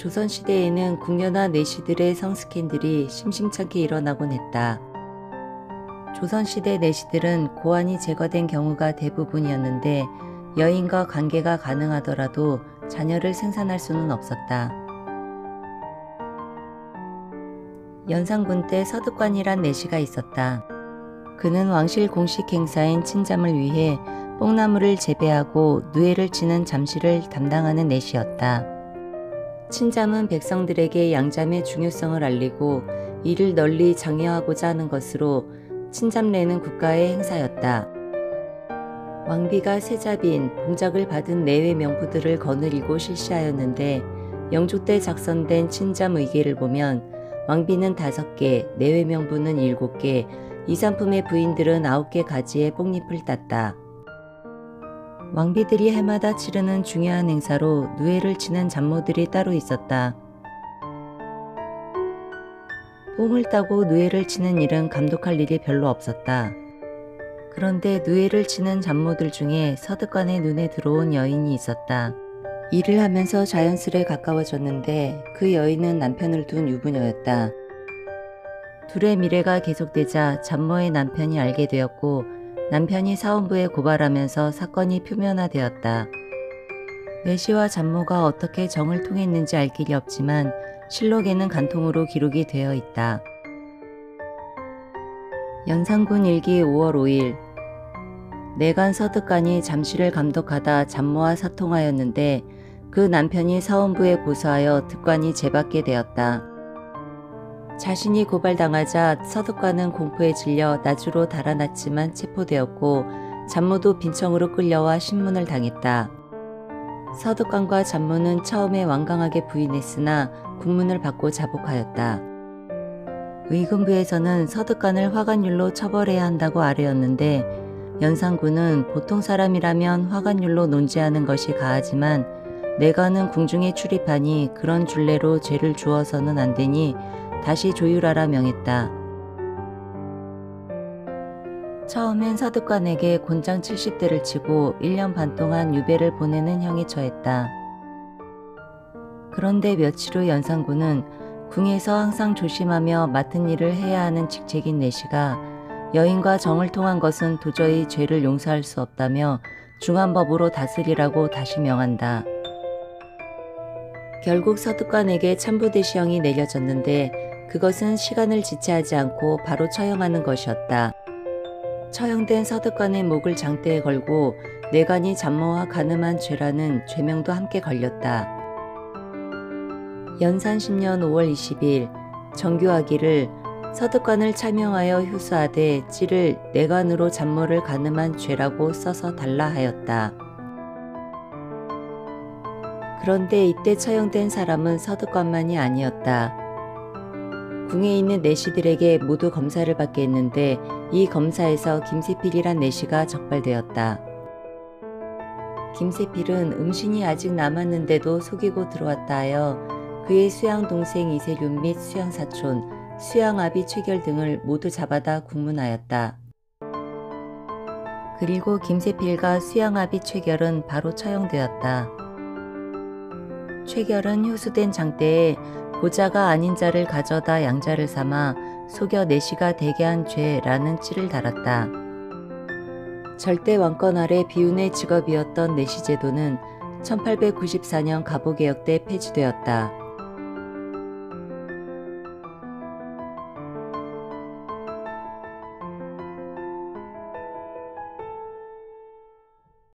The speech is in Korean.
조선시대에는 궁녀나 내시들의 성스캔들이 심심찮게 일어나곤 했다. 조선시대 내시들은 고안이 제거된 경우가 대부분이었는데 여인과 관계가 가능하더라도 자녀를 생산할 수는 없었다. 연산군 때 서득관이란 내시가 있었다. 그는 왕실 공식 행사인 친잠을 위해 뽕나무를 재배하고 누에를 치는 잠시를 담당하는 내시였다. 친잠은 백성들에게 양잠의 중요성을 알리고 이를 널리 장려하고자 하는 것으로 친잠례는 국가의 행사였다. 왕비가 세자빈, 봉작을 받은 내외 명부들을 거느리고 실시하였는데 영조 때 작성된 친잠 의계를 보면 왕비는 다섯 개, 내외 명부는 일곱 개, 이산품의 부인들은 아홉 개 가지의 뽕잎을 땄다. 왕비들이 해마다 치르는 중요한 행사로 누에를 치는 잡모들이 따로 있었다. 뽕을 따고 누에를 치는 일은 감독할 일이 별로 없었다. 그런데 누에를 치는 잡모들 중에 서득관의 눈에 들어온 여인이 있었다. 일을 하면서 자연스레 가까워졌는데 그 여인은 남편을 둔 유부녀였다. 둘의 미래가 계속되자 잡모의 남편이 알게 되었고 남편이 사원부에 고발하면서 사건이 표면화되었다. 내시와 잡모가 어떻게 정을 통했는지 알 길이 없지만 실록에는 간통으로 기록이 되어 있다. 연산군 일기 5월 5일 내간 서득관이 잠시를 감독하다 잡모와 사통하였는데 그 남편이 사원부에 고소하여 특관이 재받게 되었다. 자신이 고발당하자 서득관은 공포에 질려 나주로 달아났지만 체포되었고 잡모도 빈청으로 끌려와 신문을 당했다. 서득관과 잡모는 처음에 완강하게 부인했으나 국문을 받고 자복하였다. 의금부에서는 서득관을 화관율로 처벌해야 한다고 아뢰었는데 연산군은 보통 사람이라면 화관율로 논지하는 것이 가하지만 내가는 궁중에 출입하니 그런 줄례로 죄를 주어서는 안 되니 다시 조율하라 명했다. 처음엔 서득관에게 곤장 70대를 치고 1년 반 동안 유배를 보내는 형이 처했다. 그런데 며칠 후 연산군은 궁에서 항상 조심하며 맡은 일을 해야 하는 직책인 내시가 여인과 정을 통한 것은 도저히 죄를 용서할 수 없다며 중한법으로 다스리라고 다시 명한다. 결국 서득관에게 참부대시형이 내려졌는데 그것은 시간을 지체하지 않고 바로 처형하는 것이었다. 처형된 서득관의 목을 장대에 걸고 내관이 잠모와 가늠한 죄라는 죄명도 함께 걸렸다. 연산 10년 5월 20일 정교하기를 서득관을 차명하여 효수하되 찌를 내관으로 잠모를 가늠한 죄라고 써서 달라 하였다. 그런데 이때 처형된 사람은 서득관만이 아니었다. 궁에 있는 내시들에게 모두 검사를 받게 했는데 이 검사에서 김세필이란 내시가 적발되었다. 김세필은 음신이 아직 남았는데도 속이고 들어왔다 하여 그의 수양 동생 이세륜 및 수양 사촌, 수양 아비 최결 등을 모두 잡아다 국문하였다. 그리고 김세필과 수양 아비 최결은 바로 처형되었다. 최결은 효수된 장대에 고자가 아닌 자를 가져다 양자를 삼아 속여 내시가 되게 한 죄라는 찌를 달았다. 절대 왕권 아래 비운의 직업이었던 내시 제도는 1894년 갑오개혁 때 폐지되었다.